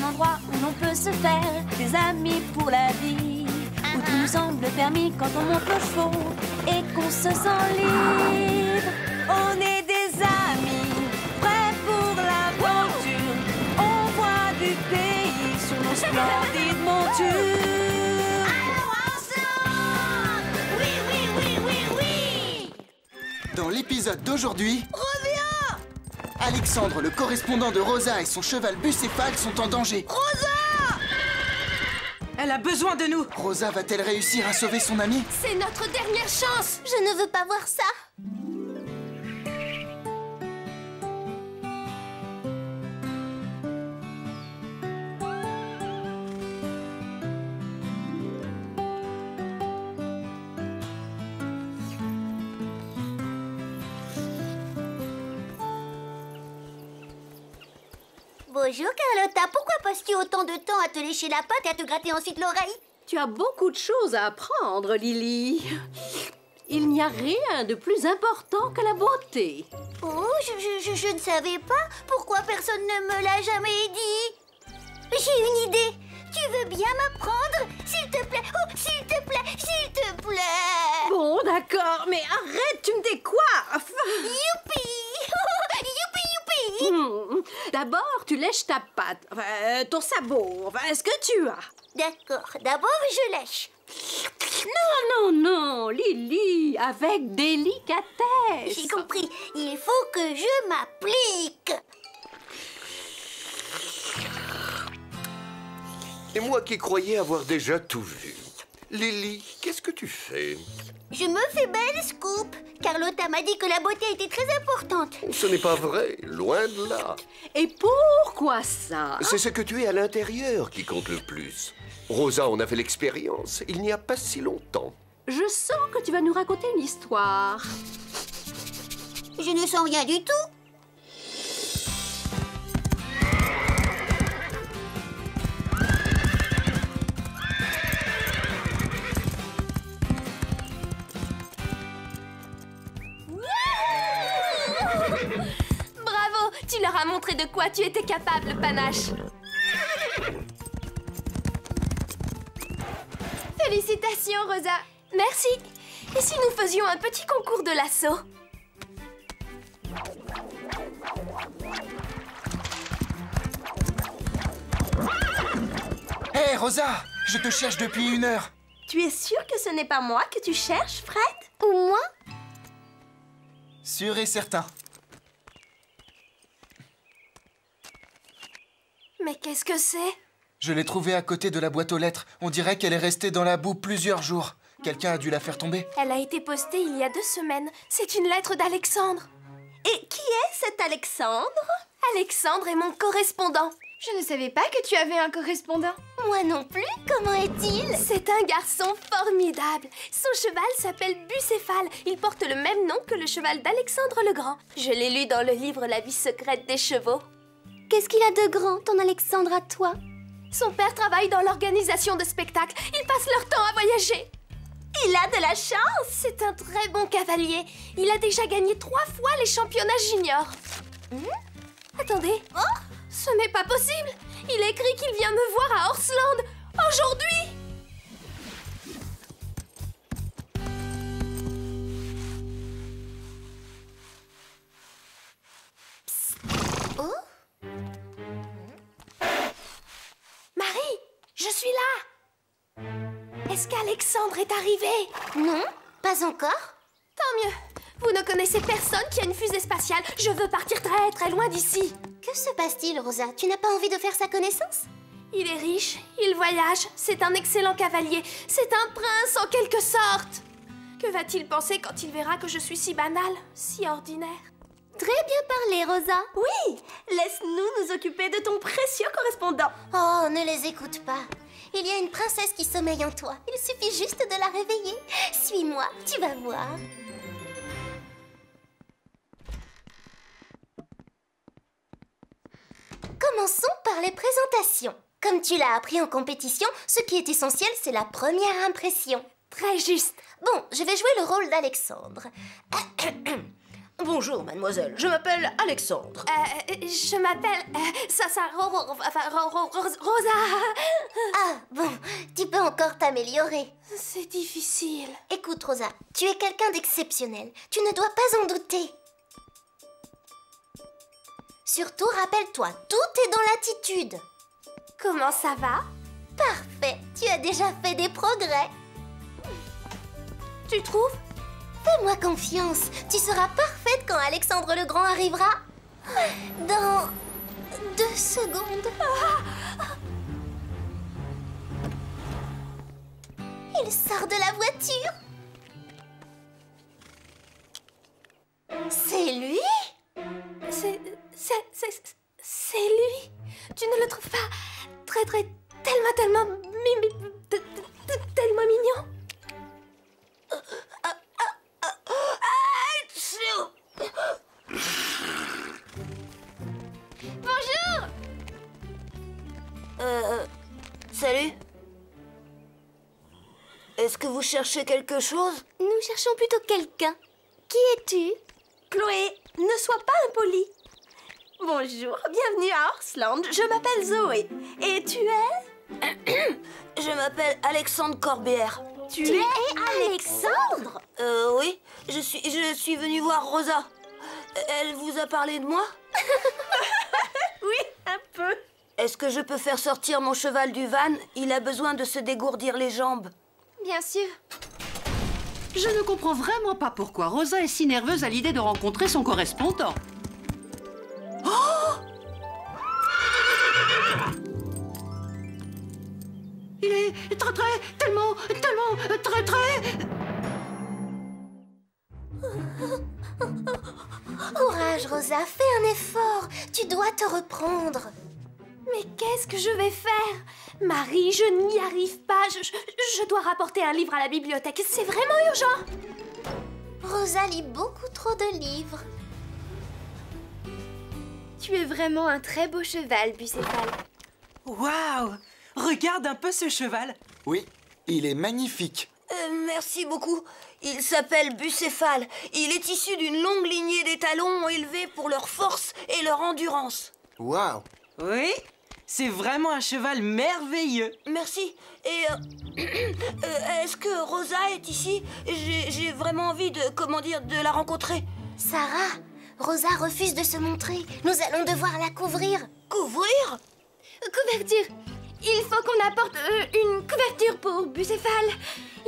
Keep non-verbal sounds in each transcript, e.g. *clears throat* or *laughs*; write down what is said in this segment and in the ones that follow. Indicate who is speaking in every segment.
Speaker 1: un endroit où l'on peut se faire des amis pour la vie. Où tout nous semble permis quand on monte aux chevaux et qu'on se sent libre. On est des amis, prêts pour l'aventure. On voit du pays sur nos splendides montures.
Speaker 2: Oui, oui, oui, oui, oui
Speaker 3: Dans l'épisode d'aujourd'hui... Alexandre, le correspondant de Rosa et son cheval bucéphale sont en danger.
Speaker 4: Elle a besoin de nous.
Speaker 3: Rosa va-t-elle réussir à sauver son ami?
Speaker 2: C'est notre dernière chance. Je ne veux pas voir ça Bonjour Carlotta, pourquoi passes-tu autant de temps à te lécher la patte et à te gratter ensuite l'oreille
Speaker 5: Tu as beaucoup de choses à apprendre, Lily. Il n'y a rien de plus important que la beauté.
Speaker 2: Oh, je, je- je- je ne savais pas. Pourquoi personne ne me l'a jamais dit J'ai une idée. Tu veux bien m'apprendre S'il te plaît. Oh, s'il te plaît, s'il te plaît.
Speaker 5: Bon, d'accord, mais arrête, tu me décoiffes.
Speaker 2: Youpi *laughs* Youpi, youpi
Speaker 5: Hmm. D'abord, tu lèches ta patte, enfin, euh, ton sabot, enfin, ce que tu as?
Speaker 2: D'accord, d'abord je lèche.
Speaker 5: Non, non, non, Lily, avec délicatesse.
Speaker 2: J'ai compris. Il faut que je m'applique.
Speaker 6: Et moi qui croyais avoir déjà tout vu. Lily, qu'est-ce que tu fais?
Speaker 2: Je me fais belle, Scoop. Carlotta m'a dit que la beauté était très importante.
Speaker 6: Ce n'est pas vrai, loin de là.
Speaker 5: Et pourquoi ça?
Speaker 6: C'est ce que tu es à l'intérieur qui compte le plus. Rosa en a fait l'expérience, il n'y a pas si longtemps.
Speaker 5: Je sens que tu vas nous raconter une histoire.
Speaker 2: Je ne sens rien du tout.
Speaker 1: Tu leur as montré de quoi tu étais capable, Panache. Félicitations, Rosa. Merci. Et si nous faisions un petit concours de lasso?
Speaker 3: Hé, Rosa Je te cherche depuis une heure.
Speaker 1: Tu es sûr que ce n'est pas moi que tu cherches, Fred?
Speaker 2: Ou moi?
Speaker 3: Sûr et certain.
Speaker 1: Mais qu'est-ce que c'est?
Speaker 3: Je l'ai trouvée à côté de la boîte aux lettres. On dirait qu'elle est restée dans la boue plusieurs jours. Quelqu'un a dû la faire tomber.
Speaker 1: Elle a été postée il y a deux semaines. C'est une lettre d'Alexandre. Et qui est cet Alexandre? Alexandre est mon correspondant.
Speaker 7: Je ne savais pas que tu avais un correspondant.
Speaker 2: Moi non plus. Comment est-il?
Speaker 1: C'est un garçon formidable. Son cheval s'appelle Bucéphale. Il porte le même nom que le cheval d'Alexandre le Grand. Je l'ai lu dans le livre La vie secrète des chevaux.
Speaker 2: Qu'est-ce qu'il a de grand, ton Alexandre à toi?
Speaker 1: Son père travaille dans l'organisation de spectacles. Ils passent leur temps à voyager. Il a de la chance. C'est un très bon cavalier. Il a déjà gagné trois fois les championnats juniors. Hmm? Attendez. Oh? Ce n'est pas possible. Il écrit qu'il vient me voir à Horsland aujourd'hui. Est-ce qu'Alexandre est arrivé?
Speaker 2: Non Pas encore
Speaker 1: Tant mieux. Vous ne connaissez personne qui a une fusée spatiale. Je veux partir très très loin d'ici.
Speaker 2: Que se passe-t-il, Rosa? Tu n'as pas envie de faire sa connaissance?
Speaker 1: Il est riche, il voyage, c'est un excellent cavalier, c'est un prince en quelque sorte. Que va-t-il penser quand il verra que je suis si banale, si ordinaire?
Speaker 2: Très bien parlé, Rosa.
Speaker 1: Oui, laisse-nous nous occuper de ton précieux correspondant.
Speaker 2: Oh, ne les écoute pas. Il y a une princesse qui sommeille en toi. Il suffit juste de la réveiller. Suis-moi, tu vas voir. Commençons par les présentations. Comme tu l'as appris en compétition, ce qui est essentiel, c'est la première impression.
Speaker 1: Très juste.
Speaker 2: Bon, je vais jouer le rôle d'Alexandre. *clears throat* Bonjour,
Speaker 5: mademoiselle. Je m'appelle Alexandre.
Speaker 1: Euh, je m'appelle... Euh, ro- Rosa.
Speaker 2: Ah, bon, tu peux encore t'améliorer.
Speaker 1: C'est difficile.
Speaker 2: Écoute, Rosa, tu es quelqu'un d'exceptionnel. Tu ne dois pas en douter. Surtout, rappelle-toi, tout est dans l'attitude.
Speaker 1: Comment ça va?
Speaker 2: Parfait, tu as déjà fait des progrès.
Speaker 1: Tu trouves?
Speaker 2: Fais-moi confiance, tu seras quand Alexandre le Grand arrivera? Dans deux secondes. Il sort de la voiture. C'est lui?
Speaker 1: C'est... C'est... C'est lui Tu ne le trouves pas très, très... Tellement, tellement...
Speaker 8: Est-ce que vous cherchez quelque chose?
Speaker 2: Nous cherchons plutôt quelqu'un. Qui es-tu?
Speaker 5: Chloé, ne sois pas impolie. Bonjour, bienvenue à Horsland. Je m'appelle Zoé. Et tu es? *clears throat*
Speaker 8: Je m'appelle Alexandre Corbière.
Speaker 5: Tu,
Speaker 2: Tu
Speaker 5: es
Speaker 2: es Alexandre?
Speaker 8: Euh, oui, je suis, je suis venue voir Rosa. Elle vous a parlé de moi? *laughs*
Speaker 5: Oui, un peu.
Speaker 8: Est-ce que je peux faire sortir mon cheval du van? Il a besoin de se dégourdir les jambes.
Speaker 1: Bien sûr.
Speaker 9: Je ne comprends vraiment pas pourquoi Rosa est si nerveuse à l'idée de rencontrer son correspondant. Oh Il est très très, tellement, tellement, très très...
Speaker 2: Courage, Rosa, fais un effort. Tu dois te reprendre.
Speaker 1: Mais qu'est-ce que je vais faire? Marie, je n'y arrive pas. Je, je- je dois rapporter un livre à la bibliothèque. C'est vraiment urgent.
Speaker 2: Rosa lit beaucoup trop de livres.
Speaker 1: Tu es vraiment un très beau cheval, Bucéphale.
Speaker 4: Waouh Regarde un peu ce cheval.
Speaker 3: Oui, il est magnifique.
Speaker 8: Euh, merci beaucoup. Il s'appelle Bucéphale. Il est issu d'une longue lignée d'étalons élevés pour leur force et leur endurance.
Speaker 3: Waouh
Speaker 4: Oui, c'est vraiment un cheval merveilleux.
Speaker 8: Merci. Et euh, *clears throat* euh, est-ce que Rosa est ici? J'ai vraiment envie de, comment dire, de la rencontrer.
Speaker 2: Sarah, Rosa refuse de se montrer. Nous allons devoir la couvrir.
Speaker 8: Couvrir?
Speaker 1: Couverture Il faut qu'on apporte euh, une couverture pour Bucéphale.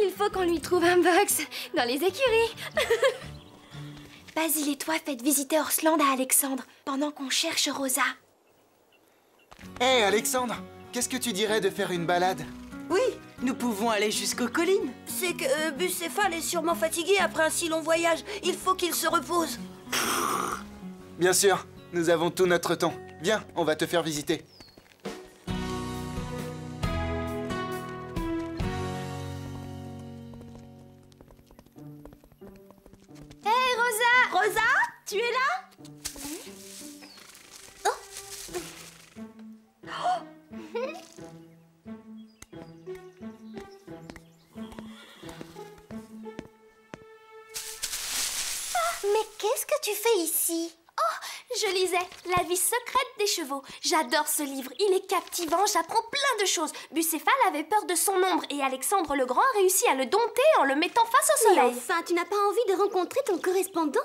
Speaker 1: Il faut qu'on lui trouve un box dans les écuries. *laughs* Basile et toi faites visiter Horsland à Alexandre pendant qu'on cherche Rosa.
Speaker 3: Hé Alexandre, qu'est-ce que tu dirais de faire une balade?
Speaker 4: Oui, nous pouvons aller jusqu'aux collines.
Speaker 8: C'est que euh, Bucéphale est sûrement fatigué après un si long voyage. Il faut qu'il se repose.
Speaker 3: Bien sûr, nous avons tout notre temps. Viens, on va te faire visiter.
Speaker 1: Hé Rosa
Speaker 5: Rosa, tu es là?
Speaker 2: Qu'est-ce que tu fais ici?
Speaker 1: Oh, je lisais La vie secrète des chevaux. J'adore ce livre, il est captivant, j'apprends plein de choses. Bucéphale avait peur de son ombre et Alexandre le Grand a réussi à le dompter en le mettant face au
Speaker 2: Mais
Speaker 1: soleil.
Speaker 2: enfin, tu n'as pas envie de rencontrer ton correspondant?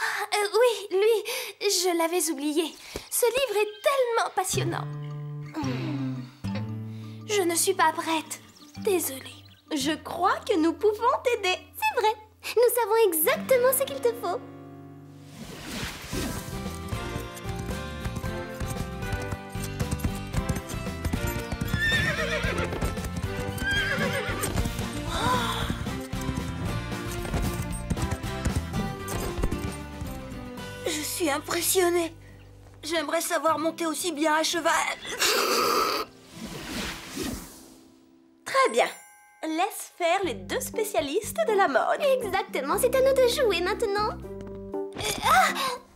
Speaker 1: Euh, oui, lui, je l'avais oublié. Ce livre est tellement passionnant. Je ne suis pas prête. Désolée.
Speaker 5: Je crois que nous pouvons t'aider.
Speaker 2: C'est vrai, nous savons exactement ce qu'il te faut.
Speaker 8: Suis impressionnée. J'aimerais savoir monter aussi bien à cheval.
Speaker 5: Très bien. Laisse faire les deux spécialistes de la mode.
Speaker 2: Exactement, c'est à nous de jouer maintenant. est,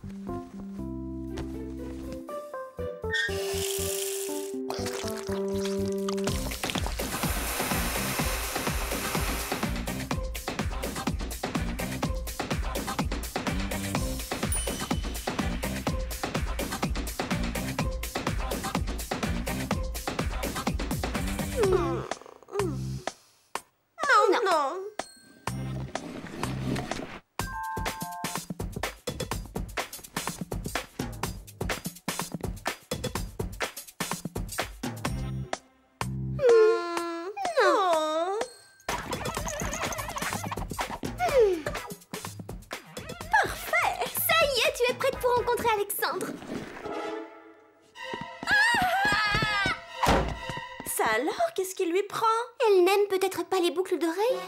Speaker 5: alors, qu'est-ce qui lui prend?
Speaker 2: Elle n'aime peut-être pas les boucles d'oreilles?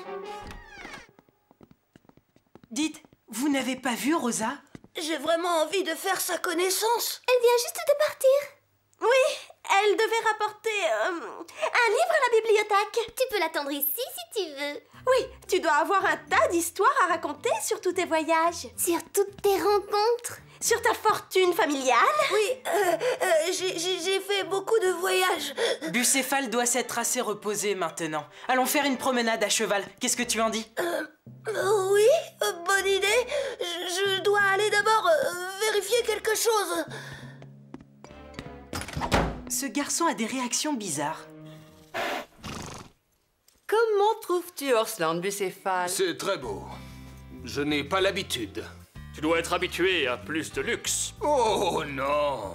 Speaker 4: Dites, vous n'avez pas vu Rosa?
Speaker 8: J'ai vraiment envie de faire sa connaissance.
Speaker 2: Elle vient juste de partir.
Speaker 5: Oui, elle devait rapporter euh, un livre à la bibliothèque.
Speaker 2: Tu peux l'attendre ici si tu veux.
Speaker 5: Oui, tu dois avoir un tas d'histoires à raconter sur tous tes voyages,
Speaker 2: Sur toutes tes rencontres.
Speaker 5: Sur ta fortune familiale?
Speaker 8: Oui, euh, euh, j'ai- fait beaucoup de voyages.
Speaker 4: Bucéphale doit s'être assez reposé maintenant. Allons faire une promenade à cheval. Qu'est-ce que tu en dis?
Speaker 8: Euh, oui, bonne idée. Je, je dois aller d'abord euh, vérifier quelque chose.
Speaker 4: Ce garçon a des réactions bizarres.
Speaker 9: Comment trouves-tu Orsland Bucéphale?
Speaker 10: C'est très beau. Je n'ai pas l'habitude.
Speaker 11: Tu dois être habitué à plus de luxe.
Speaker 10: Oh non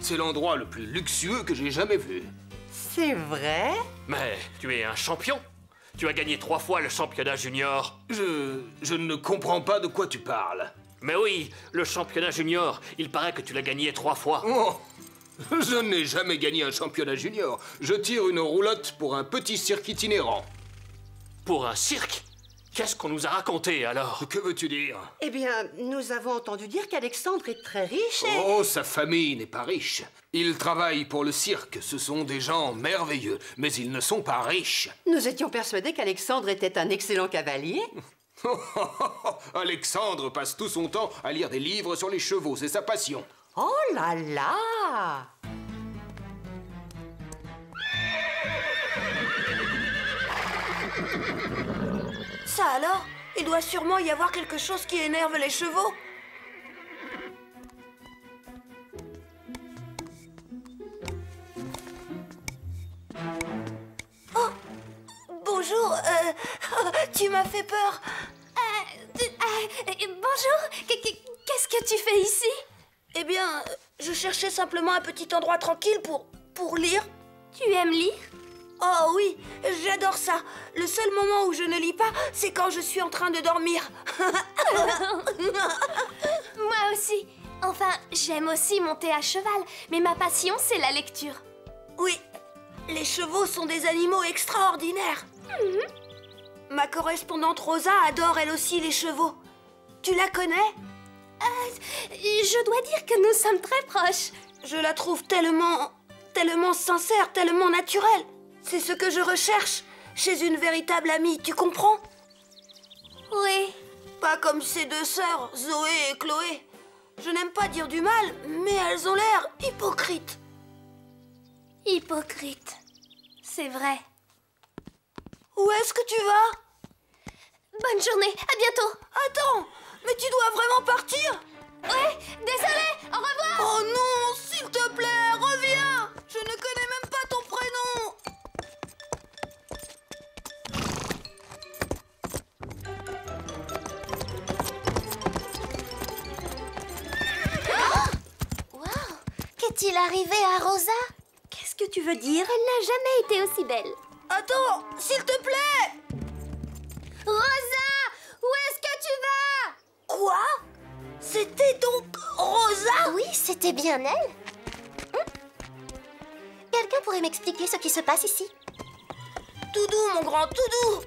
Speaker 10: C'est l'endroit le plus luxueux que j'ai jamais vu.
Speaker 9: C'est vrai?
Speaker 11: Mais tu es un champion. Tu as gagné trois fois le championnat junior.
Speaker 10: Je... je ne comprends pas de quoi tu parles.
Speaker 11: Mais oui, le championnat junior, il paraît que tu l'as gagné trois fois.
Speaker 10: Oh *laughs* Je n'ai jamais gagné un championnat junior. Je tire une roulotte pour un petit cirque itinérant.
Speaker 11: Pour un cirque? Qu'est-ce qu'on nous a raconté alors?
Speaker 10: Que veux-tu dire?
Speaker 9: Eh bien, nous avons entendu dire qu'Alexandre est très riche et...
Speaker 10: Oh, sa famille n'est pas riche. Ils travaillent pour le cirque. Ce sont des gens merveilleux, mais ils ne sont pas riches.
Speaker 9: Nous étions persuadés qu'Alexandre était un excellent cavalier. *laughs*
Speaker 10: Alexandre passe tout son temps à lire des livres sur les chevaux, c'est sa passion.
Speaker 9: Oh là là
Speaker 8: Ça alors Il doit sûrement y avoir quelque chose qui énerve les chevaux. Oh Bonjour, euh, *laughs* tu m'as fait peur.
Speaker 1: Euh, euh, bonjour, Qu- qu- qu'est-ce que tu fais ici?
Speaker 8: Eh bien, je cherchais simplement un petit endroit tranquille pour, pour lire.
Speaker 1: Tu aimes lire?
Speaker 8: Oh oui, j'adore ça. Le seul moment où je ne lis pas, c'est quand je suis en train de dormir. *laughs*
Speaker 1: Moi aussi. Enfin, j'aime aussi monter à cheval, mais ma passion, c'est la lecture.
Speaker 8: Oui, les chevaux sont des animaux extraordinaires. Ma correspondante Rosa adore elle aussi les chevaux. Tu la connais?
Speaker 1: Euh, je dois dire que nous sommes très proches.
Speaker 8: Je la trouve tellement, tellement sincère, tellement naturelle. C'est ce que je recherche chez une véritable amie, tu comprends?
Speaker 1: Oui.
Speaker 8: Pas comme ces deux sœurs, Zoé et Chloé. Je n'aime pas dire du mal, mais elles ont l'air hypocrites.
Speaker 1: Hypocrite. C'est vrai.
Speaker 8: Où est-ce que tu vas?
Speaker 1: Bonne journée, à bientôt.
Speaker 8: Attends, mais tu dois vraiment partir?
Speaker 1: Ouais, désolé, au revoir.
Speaker 8: Oh non, s'il te plaît, reviens Je ne connais
Speaker 2: Qu'est-il arrivé à Rosa?
Speaker 5: Qu'est-ce que tu veux dire?
Speaker 2: Elle n'a jamais été aussi belle.
Speaker 8: Attends, s'il te plaît!
Speaker 2: Rosa Où est-ce que tu vas?
Speaker 8: Quoi? C'était donc Rosa?
Speaker 2: Oui, c'était bien elle. Hum Quelqu'un pourrait m'expliquer ce qui se passe ici?
Speaker 8: Tout doux, mon grand, tout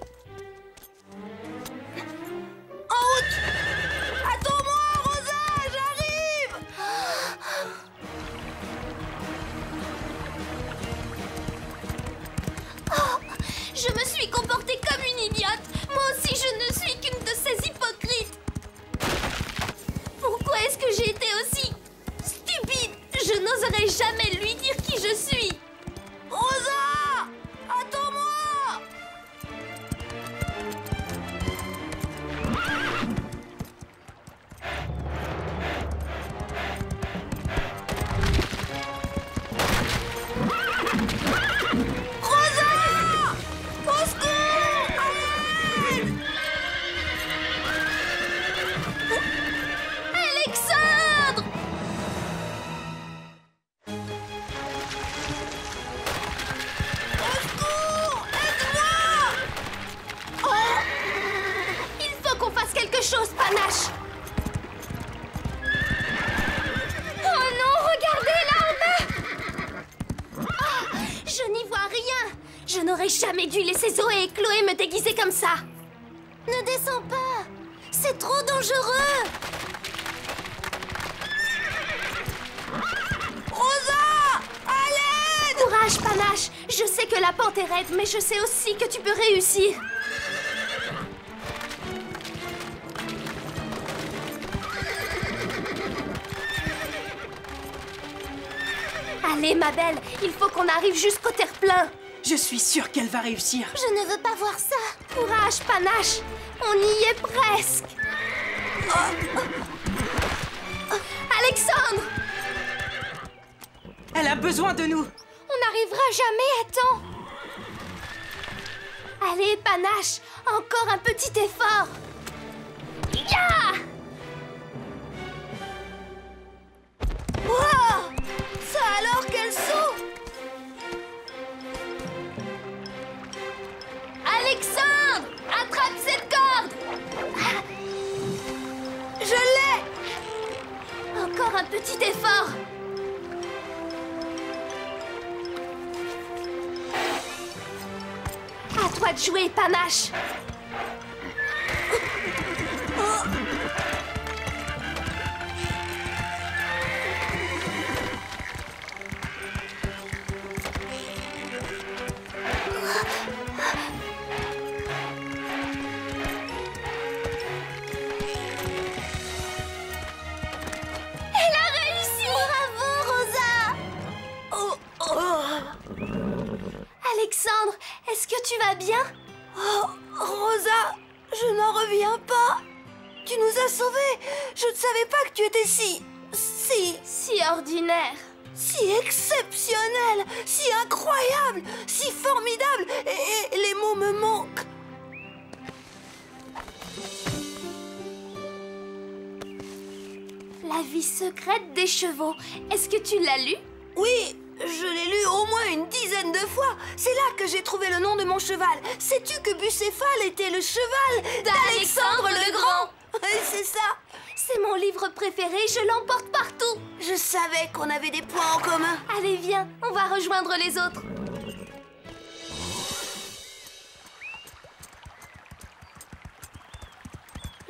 Speaker 1: mais je sais aussi que tu peux réussir. Allez, ma belle, il faut qu'on arrive jusqu'au terre-plein.
Speaker 4: Je suis sûre qu'elle va réussir.
Speaker 2: Je ne veux pas voir ça
Speaker 1: Courage, Panache. On y est presque. Alexandre
Speaker 4: Elle a besoin de nous.
Speaker 1: On n'arrivera jamais à temps. Allez, Panache, encore un petit effort. Ya!
Speaker 8: Wow! Ça alors qu'elle saut!
Speaker 1: Alexandre Attrape cette corde.
Speaker 8: Je l'ai.
Speaker 1: Encore un petit effort. Toi de jouer, Panache. Est-ce que tu vas bien?
Speaker 8: Oh, Rosa, je n'en reviens pas. Tu nous as sauvés. Je ne savais pas que tu étais si... si...
Speaker 1: Si ordinaire.
Speaker 8: si exceptionnel, si incroyable, si formidable. Et les mots me manquent.
Speaker 1: La vie secrète des chevaux. Est-ce que tu l'as lu?
Speaker 8: Oui, je l'ai lu au moins une dizaine de fois. C'est là que j'ai trouvé le nom de mon cheval. Sais-tu que Bucéphale était le cheval d'Alexandre le Grand *laughs* C'est ça.
Speaker 1: C'est mon livre préféré, je l'emporte partout.
Speaker 8: Je savais qu'on avait des points en commun.
Speaker 1: Allez, viens, on va rejoindre les autres.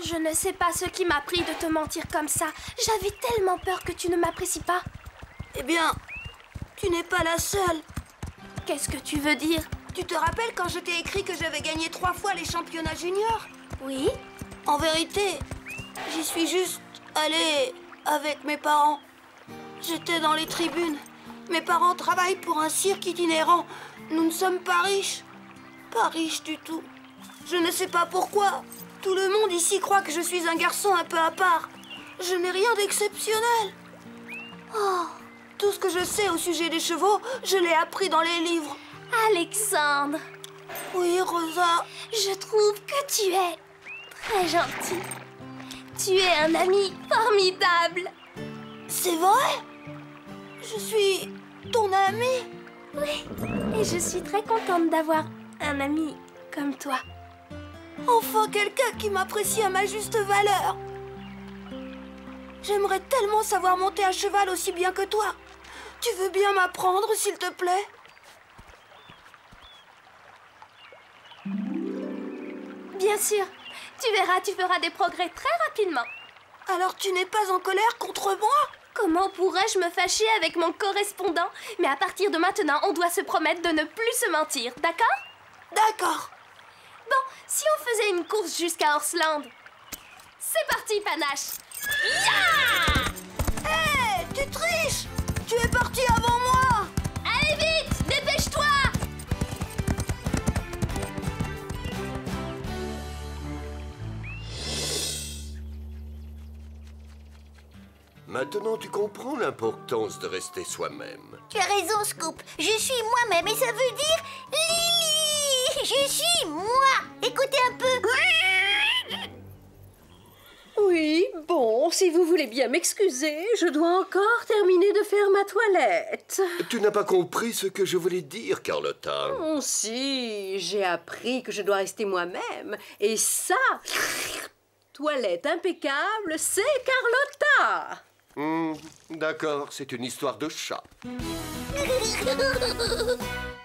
Speaker 1: Je ne sais pas ce qui m'a pris de te mentir comme ça. J'avais tellement peur que tu ne m'apprécies pas.
Speaker 8: Eh bien, tu n'es pas la seule.
Speaker 1: Qu'est-ce que tu veux dire?
Speaker 8: Tu te rappelles quand je t'ai écrit que j'avais gagné trois fois les championnats juniors?
Speaker 1: Oui
Speaker 8: En vérité, j'y suis juste allée avec mes parents. J'étais dans les tribunes. Mes parents travaillent pour un cirque itinérant. Nous ne sommes pas riches. Pas riches du tout. Je ne sais pas pourquoi. Tout le monde ici croit que je suis un garçon un peu à part. Je n'ai rien d'exceptionnel. Oh, tout ce que je sais au sujet des chevaux, je l'ai appris dans les livres.
Speaker 1: Alexandre,
Speaker 8: Oui, Rosa.
Speaker 1: je trouve que tu es très gentil. Tu es un ami formidable.
Speaker 8: C'est vrai? Je suis ton amie
Speaker 1: Oui, et je suis très contente d'avoir un ami comme toi.
Speaker 8: Enfin quelqu'un qui m'apprécie à ma juste valeur. J'aimerais tellement savoir monter à cheval aussi bien que toi. Tu veux bien m'apprendre, s'il te plaît
Speaker 1: Bien sûr, tu verras, tu feras des progrès très rapidement.
Speaker 8: Alors tu n'es pas en colère contre moi
Speaker 1: Comment pourrais-je me fâcher avec mon correspondant Mais à partir de maintenant, on doit se promettre de ne plus se mentir, d'accord
Speaker 8: D'accord.
Speaker 1: Bon, si on faisait une course jusqu'à Horsland C'est parti, Panache Ya
Speaker 8: Hé, tu triches
Speaker 6: Maintenant, tu comprends l'importance de rester soi-même.
Speaker 2: Tu as raison, Scoop. Je suis moi-même et ça veut dire Lily. Je suis moi. Écoutez un peu.
Speaker 9: Oui, bon, si vous voulez bien m'excuser, je dois encore terminer de faire ma toilette.
Speaker 6: Tu n'as pas compris ce que je voulais dire, Carlotta.
Speaker 9: Oh si, j'ai appris que je dois rester moi-même. Et ça, *laughs* toilette impeccable, c'est Carlotta.
Speaker 6: Hmm, D'accord, c'est une histoire de chat. *laughs*